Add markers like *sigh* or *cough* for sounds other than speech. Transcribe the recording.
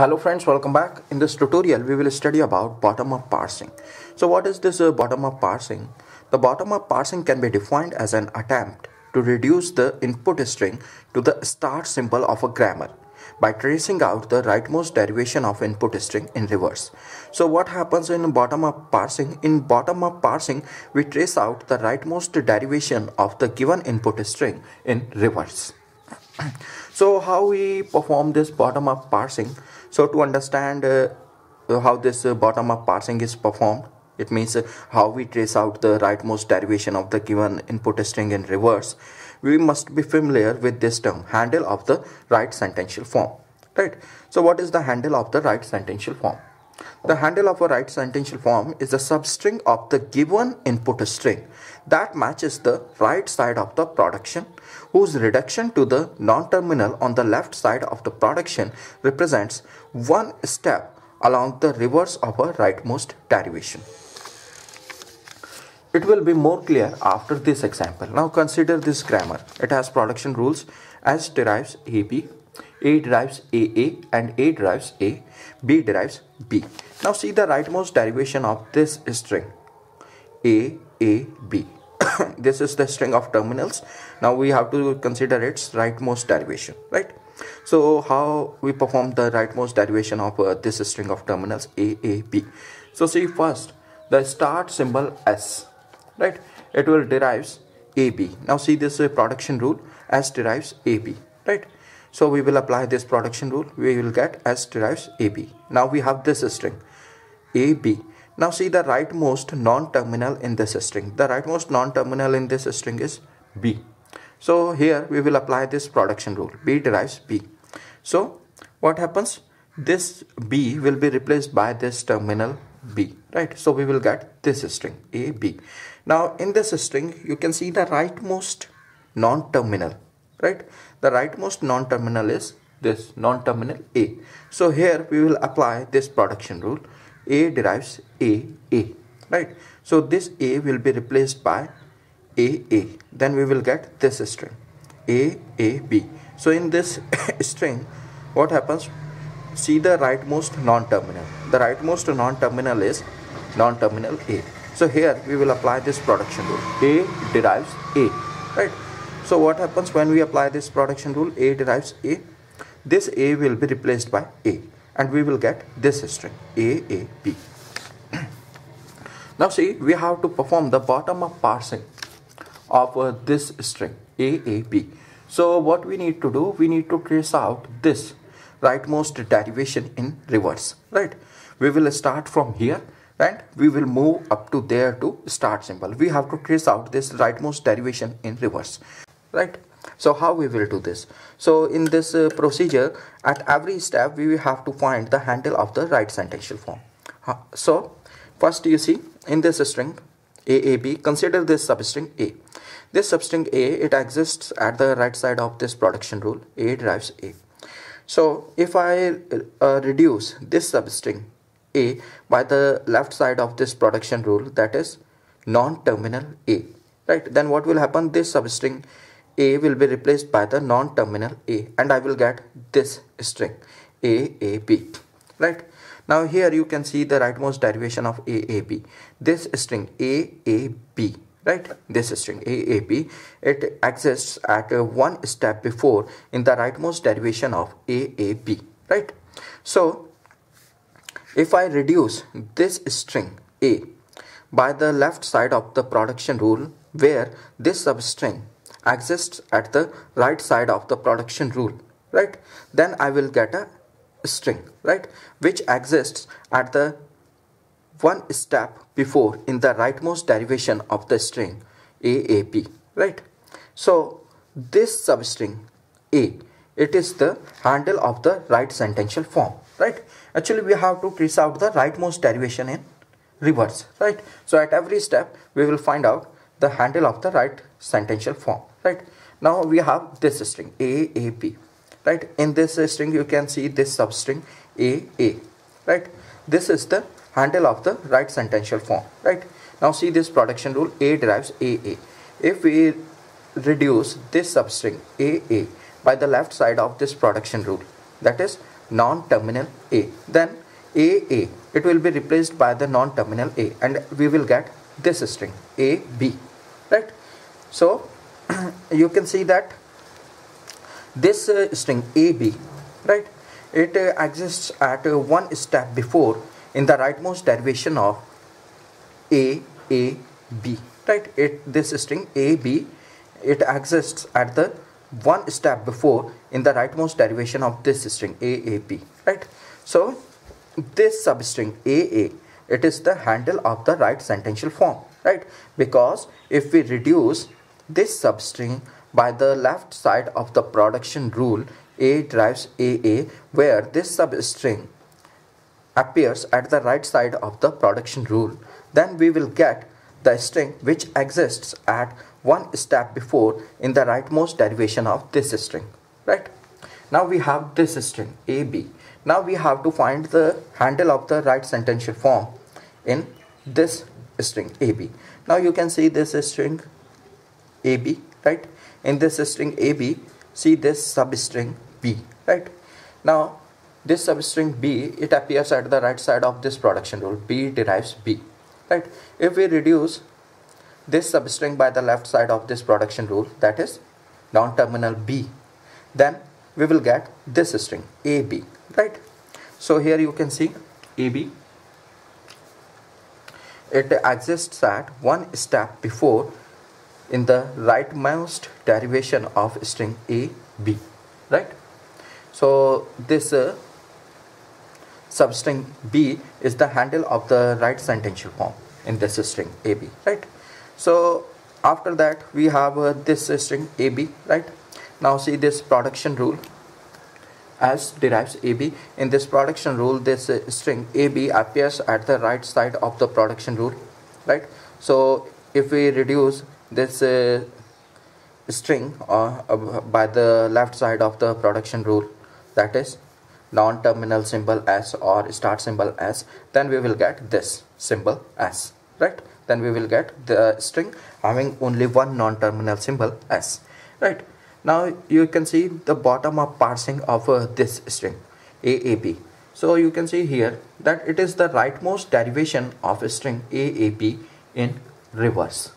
Hello friends, welcome back. In this tutorial, we will study about bottom-up parsing. So what is this uh, bottom-up parsing? The bottom-up parsing can be defined as an attempt to reduce the input string to the start symbol of a grammar by tracing out the rightmost derivation of input string in reverse. So what happens in bottom-up parsing? In bottom-up parsing, we trace out the rightmost derivation of the given input string in reverse. So how we perform this bottom-up parsing? So to understand uh, how this uh, bottom-up parsing is performed, it means uh, how we trace out the rightmost derivation of the given input string in reverse we must be familiar with this term handle of the right sentential form. Right? So what is the handle of the right sentential form the handle of a right sentential form is the substring of the given input string that matches the right side of the production whose reduction to the non-terminal on the left side of the production represents one step along the reverse of a rightmost derivation. It will be more clear after this example. Now consider this grammar. It has production rules as derives AB, A derives AA and A derives A, B derives B. Now see the rightmost derivation of this string A, A, B. *coughs* this is the string of terminals. Now we have to consider its rightmost derivation, right? So how we perform the rightmost derivation of uh, this string of terminals A, A, B. So see first the start symbol S right it will derives AB now see this uh, production rule S derives AB right so we will apply this production rule. We will get S derives AB now we have this string AB now see the rightmost non-terminal in this string. The rightmost non-terminal in this string is B. So here we will apply this production rule. B derives B. So what happens? This B will be replaced by this terminal B right? So we will get this string A B. Now in this string you can see the rightmost non-terminal right? The rightmost non-terminal is this non-terminal A. So here we will apply this production rule. A derives A A. Right? So this A will be replaced by A A. Then we will get this string. A A B. So in this *coughs* string what happens? See the rightmost non-terminal. The rightmost non-terminal is non-terminal A. So here we will apply this production rule. A derives A, right? So what happens when we apply this production rule? A derives A. This A will be replaced by A and we will get this string A, A, B. now see, we have to perform the bottom up parsing of uh, this string A, A, B. So what we need to do? We need to trace out this rightmost derivation in reverse, right? We will start from here and we will move up to there to start symbol we have to trace out this rightmost derivation in reverse right? So how we will do this? So in this uh, procedure at every step we have to find the handle of the right sentential form. So first you see in this string aab consider this substring a. This substring a it exists at the right side of this production rule a derives a. So if i uh, reduce this substring a by the left side of this production rule that is non-terminal A. Right? Then what will happen? This substring A will be replaced by the non-terminal A and I will get this string A A B right? Now here you can see the rightmost derivation of A A B. This string A A B right? This string A A B it exists at uh, one step before in the rightmost derivation of A A B right? So if I reduce this string A by the left side of the production rule where this substring exists at the right side of the production rule right? Then I will get a string right? Which exists at the one step before in the rightmost derivation of the string AAP right? So this substring A it is the handle of the right sentential form right? Actually we have to trace out the rightmost derivation in reverse right? So at every step we will find out the handle of the right sentential form right? Now we have this string a a b. Right? In this string you can see this substring a a. Right? This is the handle of the right sentential form. Right? Now see this production rule a derives a a. If we reduce this substring a a by the left side of this production rule that is non-terminal A then AA it will be replaced by the non-terminal A and we will get this string AB right? So *clears throat* you can see that this uh, string AB right? It uh, exists at uh, one step before in the rightmost derivation of A A B right? It this string A B it exists at the one step before in the rightmost derivation of this string AAP right? So this substring AA it is the handle of the right sentential form right? Because if we reduce this substring by the left side of the production rule A drives AA where this substring appears at the right side of the production rule. Then we will get the string which exists at one step before in the rightmost derivation of this string right? Now we have this string AB now we have to find the handle of the right sentential form in this string AB now you can see this string AB right? In this string AB see this substring B right? Now this substring B it appears at the right side of this production rule. B derives B right? If we reduce this substring by the left side of this production rule that is non-terminal B then we will get this string AB right? So here you can see AB it exists at one step before in the rightmost derivation of string A B right? So this uh, substring B is the handle of the right sentential form in this string AB right? So after that we have uh, this string AB right? Now see this production rule. As derives AB in this production rule this uh, string AB appears at the right side of the production rule right? So if we reduce this uh, string uh, by the left side of the production rule that is non-terminal symbol s or start symbol s then we will get this symbol s right? Then we will get the string having only one non-terminal symbol s right? Now you can see the bottom up parsing of uh, this string aab so you can see here that it is the rightmost derivation of a string aab in reverse